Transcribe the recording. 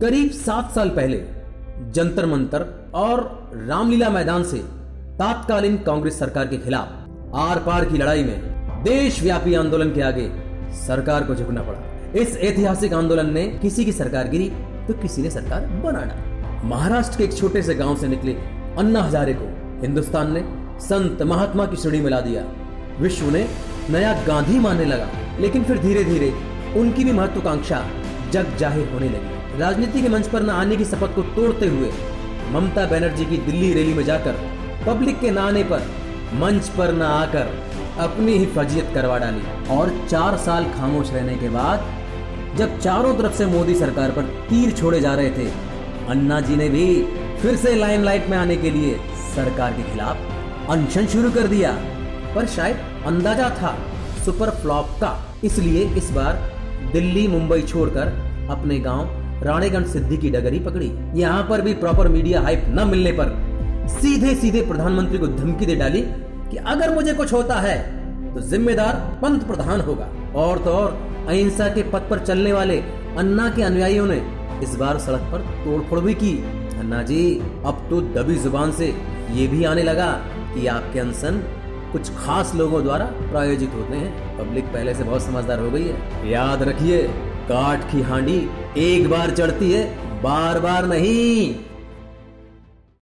करीब सात साल पहले, जंतर मंतर और रामलीला मैदान से तात्कालीन कांग्रेस सरकार के खिलाफ आर पार की लड़ाई में देशव्यापी आंदोलन के आगे सरकार को झुकना पड़ा। इस ऐतिहासिक आंदोलन ने किसी की सरकार गिरी तो किसी ने सरकार बना डाली। महाराष्ट्र के एक छोटे से गाँव से निकले अन्ना हजारे को हिंदुस्तान ने संत महात्मा की श्रेणी में ला दिया। विश्व ने नया गांधी मानने लगा, लेकिन फिर धीरे धीरे उनकी भी महत्वाकांक्षा जग ज़ाहिर होने लगी। राजनीति के मंच पर न आने की शपथ को तोड़ते हुए ममता बनर्जी की दिल्ली रैली में जाकर पब्लिक के न आने पर मंच पर न आकर अपनी ही फजीयत करवा डाली। और चार साल खामोश रहने के बाद जब चारों तरफ़ से मोदी सरकार पर तीर छोड़े जा रहे थे, अन्ना जी ने भी फिर से लाइमलाइट में आने के लिए सरकार के खिलाफ अनशन शुरू कर दिया। पर शायद अंदाज़ा था सुपर फ्लॉप का, इसलिए इस बार दिल्ली, मुंबई छोड़कर अपने गाँव राणेगंज सिद्धि की डगरी पकड़ी। यहाँ पर भी प्रॉपर मीडिया हाइप न मिलने पर सीधे सीधे प्रधानमंत्री को धमकी दे डाली कि अगर मुझे कुछ होता है तो जिम्मेदार पंत प्रधान होगा। और तो और, अहिंसा के पथ पर चलने वाले अन्ना के अनुयायियों ने इस बार सड़क पर तोड़फोड़ भी की। अन्ना जी, अब तो दबी ज़ुबान से ये भी आने लगा कि आपके अनशन कुछ खास लोगों द्वारा प्रायोजित होते हैं। पब्लिक पहले से बहुत समझदार हो गई है। याद रखिए काठ की हांडी एक बार चढ़ती है बार बार नहीं।